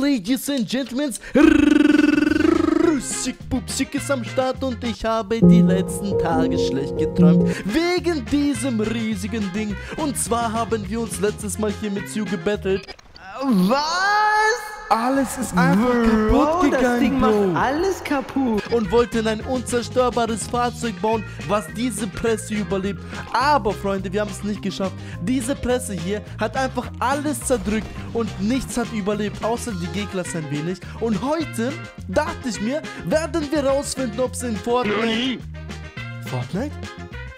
Ladies and Gentlemen, Russik Pupsik ist am Start und ich habe die letzten Tage schlecht geträumt wegen diesem riesigen Ding. Und zwar haben wir uns letztes Mal hier mit Sue gebettelt. Was? Alles ist einfach Bro, kaputt das gegangen, Ding Bro. macht alles kaputt. und wollten ein unzerstörbares Fahrzeug bauen, was diese Presse überlebt. Aber Freunde, wir haben es nicht geschafft. Diese Presse hier hat einfach alles zerdrückt und nichts hat überlebt, außer die G-Klasse ein wenig. Und heute dachte ich mir, werden wir rausfinden, ob es in Fortnite... Fortnite?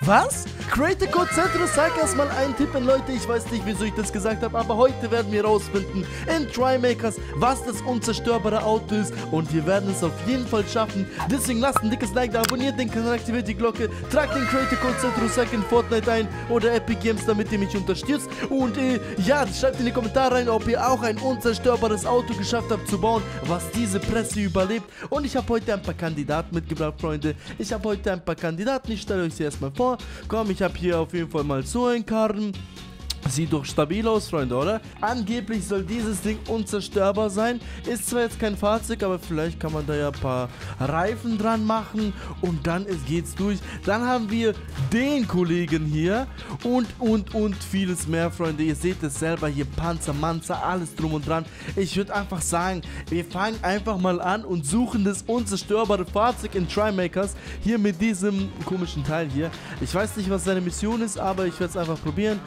Was? Code Centro, sag erstmal einen Tipp an Leute, ich weiß nicht, wieso ich das gesagt habe, aber heute werden wir rausfinden in Trymakers, was das unzerstörbare Auto ist und wir werden es auf jeden Fall schaffen. Deswegen lasst ein dickes Like da, abonniert den Kanal, aktiviert die Glocke, tragt den Code Centro, sag in Fortnite ein oder Epic Games, damit ihr mich unterstützt und äh, ja, schreibt in die Kommentare rein, ob ihr auch ein unzerstörbares Auto geschafft habt zu bauen, was diese Presse überlebt und ich habe heute ein paar Kandidaten mitgebracht, Freunde. Ich habe heute ein paar Kandidaten, ich stelle euch sie erstmal vor. Komm, ich habe hier auf jeden Fall mal so einen Karren. Sieht doch stabil aus, Freunde, oder? Angeblich soll dieses Ding unzerstörbar sein. Ist zwar jetzt kein Fahrzeug, aber vielleicht kann man da ja ein paar Reifen dran machen und dann ist, geht's durch. Dann haben wir den Kollegen hier und, und, und vieles mehr, Freunde. Ihr seht es selber hier, Panzer, Manzer, alles drum und dran. Ich würde einfach sagen, wir fangen einfach mal an und suchen das unzerstörbare Fahrzeug in Trymakers. Hier mit diesem komischen Teil hier. Ich weiß nicht, was seine Mission ist, aber ich werde es einfach probieren.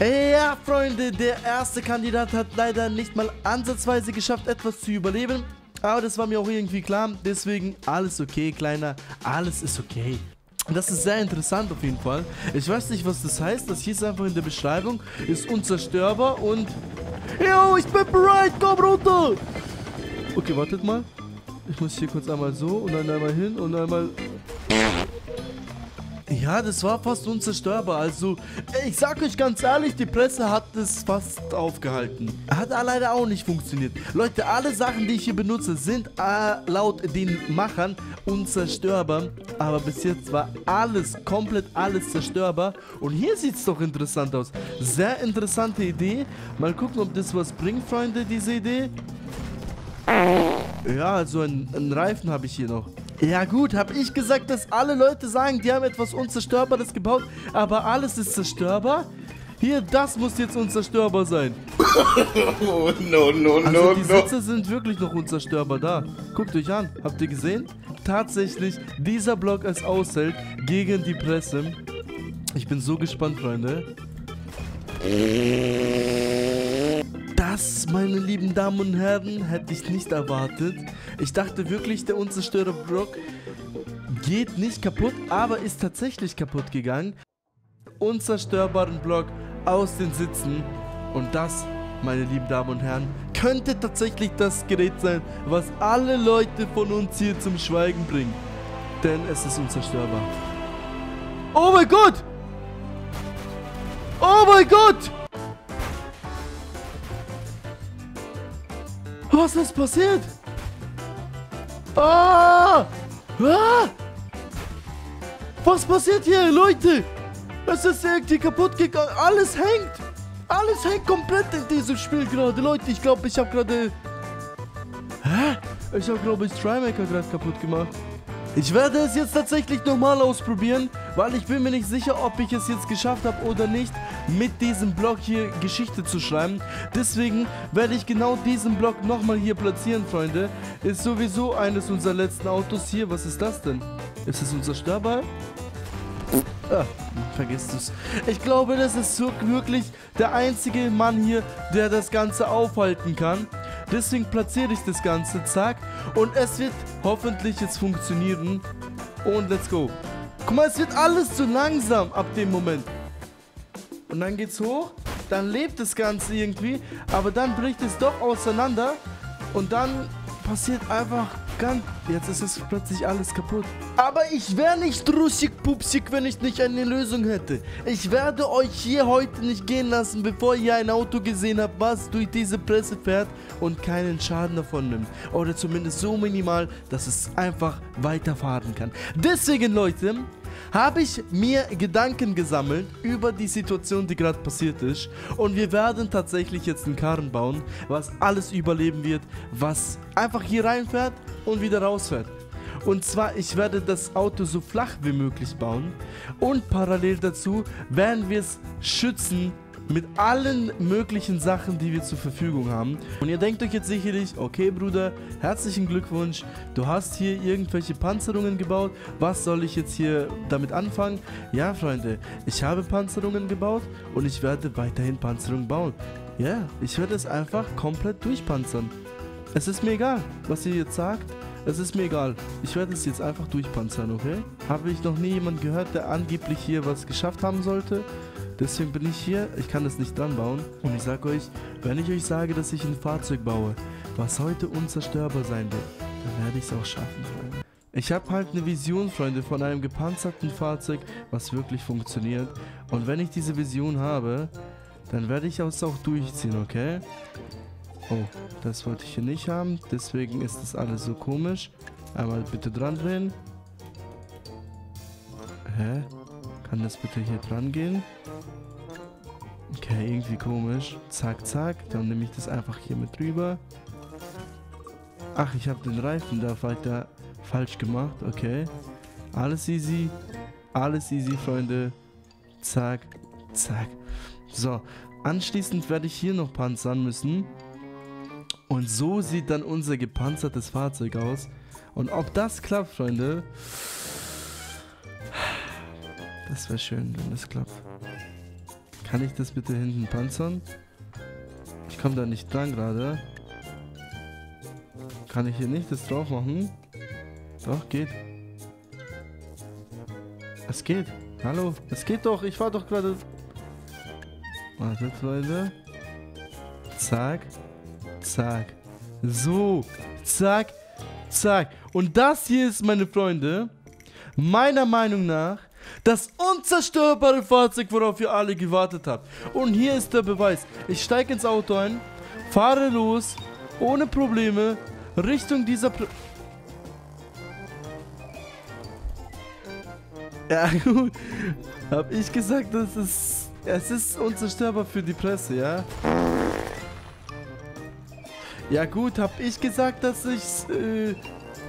Ja, Freunde, der erste Kandidat hat leider nicht mal ansatzweise geschafft, etwas zu überleben. Aber das war mir auch irgendwie klar. Deswegen alles okay, Kleiner. Alles ist okay. Das ist sehr interessant auf jeden Fall. Ich weiß nicht, was das heißt. Das hieß einfach in der Beschreibung. Ist unzerstörbar und... Yo, ich bin bereit. Komm runter. Okay, wartet mal. Ich muss hier kurz einmal so und dann einmal hin und einmal... Ja, das war fast unzerstörbar. Also, ich sag euch ganz ehrlich, die Presse hat es fast aufgehalten. Hat leider auch nicht funktioniert. Leute, alle Sachen, die ich hier benutze, sind äh, laut den Machern unzerstörbar. Aber bis jetzt war alles, komplett alles zerstörbar. Und hier sieht es doch interessant aus. Sehr interessante Idee. Mal gucken, ob das was bringt, Freunde, diese Idee. Ja, also einen, Reifen habe ich hier noch. Ja gut, habe ich gesagt, dass alle Leute sagen, die haben etwas Unzerstörbares gebaut, aber alles ist zerstörbar? Hier, das muss jetzt unzerstörbar sein. Oh, no, no, Also no, die no. Sitze sind wirklich noch unzerstörbar da. Guckt euch an, habt ihr gesehen? Tatsächlich, dieser Block als aushält gegen die Presse. Ich bin so gespannt, Freunde. Das, meine lieben Damen und Herren, hätte ich nicht erwartet. Ich dachte wirklich, der unzerstörbare Block geht nicht kaputt, aber ist tatsächlich kaputt gegangen. Unzerstörbaren Block aus den Sitzen. Und das, meine lieben Damen und Herren, könnte tatsächlich das Gerät sein, was alle Leute von uns hier zum Schweigen bringt. Denn es ist unzerstörbar. Oh mein Gott! Oh mein Gott! Was ist passiert? Ah! Ah! Was passiert hier, Leute? Es ist irgendwie kaputt gegangen. Alles hängt. Alles hängt komplett in diesem Spiel gerade. Leute, ich glaube, ich habe gerade... Hä? Ich habe, glaube ich, Trymaker gerade kaputt gemacht. Ich werde es jetzt tatsächlich nochmal ausprobieren, weil ich bin mir nicht sicher, ob ich es jetzt geschafft habe oder nicht, mit diesem Block hier Geschichte zu schreiben. Deswegen werde ich genau diesen Block nochmal hier platzieren, Freunde. Ist sowieso eines unserer letzten Autos hier. Was ist das denn? Ist es unzerstörbar? Ah, vergisst es. Ich glaube, das ist wirklich der einzige Mann hier, der das Ganze aufhalten kann. Deswegen platziere ich das Ganze, zack. Und es wird hoffentlich jetzt funktionieren. Und let's go. Guck mal, es wird alles zu langsam ab dem Moment. Und dann geht's hoch, dann lebt das Ganze irgendwie, aber dann bricht es doch auseinander und dann passiert einfach ganz... Jetzt ist es plötzlich alles kaputt. Aber ich wäre nicht russig pupsig, wenn ich nicht eine Lösung hätte. Ich werde euch hier heute nicht gehen lassen, bevor ihr ein Auto gesehen habt, was durch diese Presse fährt und keinen Schaden davon nimmt. Oder zumindest so minimal, dass es einfach weiterfahren kann. Deswegen, Leute, habe ich mir Gedanken gesammelt über die Situation, die gerade passiert ist. Und wir werden tatsächlich jetzt einen Karren bauen, was alles überleben wird, was einfach hier reinfährt und wieder rausfährt. Und zwar, ich werde das Auto so flach wie möglich bauen und parallel dazu werden wir es schützen mit allen möglichen Sachen, die wir zur Verfügung haben. Und ihr denkt euch jetzt sicherlich, okay Bruder, herzlichen Glückwunsch, du hast hier irgendwelche Panzerungen gebaut, was soll ich jetzt hier damit anfangen? Ja Freunde, ich habe Panzerungen gebaut und ich werde weiterhin Panzerungen bauen. Ja, ich werde es einfach komplett durchpanzern. Es ist mir egal, was ihr jetzt sagt. Es ist mir egal. Ich werde es jetzt einfach durchpanzern, okay? Habe ich noch nie jemanden gehört, der angeblich hier was geschafft haben sollte? Deswegen bin ich hier, ich kann das nicht dran bauen. Und ich sage euch, wenn ich euch sage, dass ich ein Fahrzeug baue, was heute unzerstörbar sein wird, dann werde ich es auch schaffen, Freunde. Ich habe halt eine Vision, Freunde, von einem gepanzerten Fahrzeug, was wirklich funktioniert. Und wenn ich diese Vision habe, dann werde ich es auch durchziehen, okay? Oh, das wollte ich hier nicht haben. Deswegen ist das alles so komisch. Einmal bitte dran drehen. Hä? Kann das bitte hier dran gehen? Okay, irgendwie komisch. Zack, zack. Dann nehme ich das einfach hier mit rüber. Ach, ich habe den Reifen da weiter falsch gemacht. Okay. Alles easy. Alles easy, Freunde. Zack, zack. So, anschließend werde ich hier noch panzern müssen. Und so sieht dann unser gepanzertes Fahrzeug aus. Und ob das klappt, Freunde, das wäre schön, wenn das klappt. Kann ich das bitte hinten panzern? Ich komme da nicht dran gerade. Kann ich hier nicht das drauf machen? Doch, geht. Es geht. Hallo, es geht doch. Ich fahr doch gerade... Warte, Freunde. Zack. Zack. So. Zack. Zack. Und das hier ist, meine Freunde, meiner Meinung nach das unzerstörbare Fahrzeug, worauf ihr alle gewartet habt. Und hier ist der Beweis. Ich steige ins Auto ein, fahre los, ohne Probleme, Richtung dieser... Pro ja gut, hab ich gesagt, das ist... Es ist unzerstörbar für die Presse, ja? Ja gut, hab ich gesagt, dass ich es äh,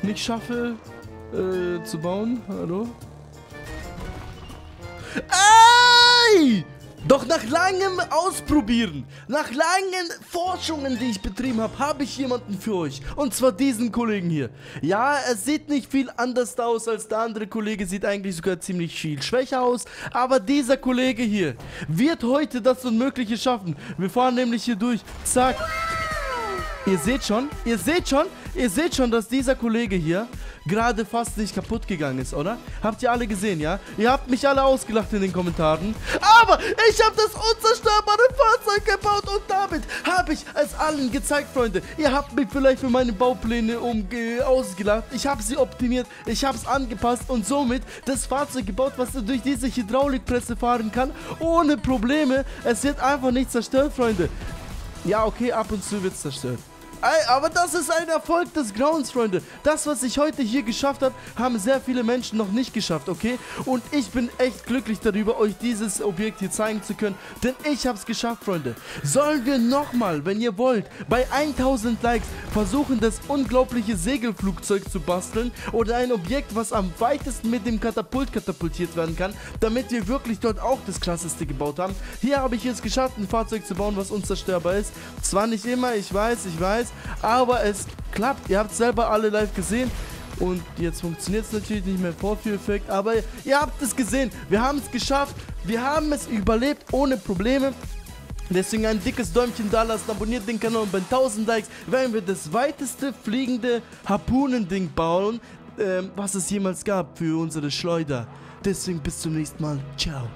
nicht schaffe äh, zu bauen? Hallo? Ey! Doch nach langem Ausprobieren, nach langen Forschungen, die ich betrieben habe, habe ich jemanden für euch. Und zwar diesen Kollegen hier. Ja, er sieht nicht viel anders aus als der andere Kollege, sieht eigentlich sogar ziemlich viel schwächer aus. Aber dieser Kollege hier wird heute das Unmögliche schaffen. Wir fahren nämlich hier durch. Zack. Ihr seht schon, ihr seht schon, ihr seht schon, dass dieser Kollege hier gerade fast nicht kaputt gegangen ist, oder? Habt ihr alle gesehen, ja? Ihr habt mich alle ausgelacht in den Kommentaren. Aber ich habe das unzerstörbare Fahrzeug gebaut und damit habe ich es allen gezeigt, Freunde. Ihr habt mich vielleicht für meine Baupläne um, ausgelacht. Ich habe sie optimiert, ich habe es angepasst und somit das Fahrzeug gebaut, was durch diese Hydraulikpresse fahren kann, ohne Probleme. Es wird einfach nicht zerstört, Freunde. Ja, okay, ab und zu wird es zerstört. Aber das ist ein Erfolg des Grauens, Freunde. Das, was ich heute hier geschafft habe, haben sehr viele Menschen noch nicht geschafft, okay? Und ich bin echt glücklich darüber, euch dieses Objekt hier zeigen zu können, denn ich habe es geschafft, Freunde. Sollen wir nochmal, wenn ihr wollt, bei 1000 Likes versuchen, das unglaubliche Segelflugzeug zu basteln oder ein Objekt, was am weitesten mit dem Katapult katapultiert werden kann, damit wir wirklich dort auch das Krasseste gebaut haben. Hier habe ich es geschafft, ein Fahrzeug zu bauen, was unzerstörbar ist. Zwar nicht immer, ich weiß, ich weiß, aber es klappt. Ihr habt es selber alle live gesehen. Und jetzt funktioniert es natürlich nicht mehr Vorführeffekt, aber ihr habt es gesehen. Wir haben es geschafft. Wir haben es überlebt ohne Probleme. Deswegen ein dickes Däumchen da lassen, abonniert den Kanal und bei 1000 Likes werden wir das weiteste fliegende Harpunending bauen, ähm, was es jemals gab für unsere Schleuder. Deswegen bis zum nächsten Mal. Ciao.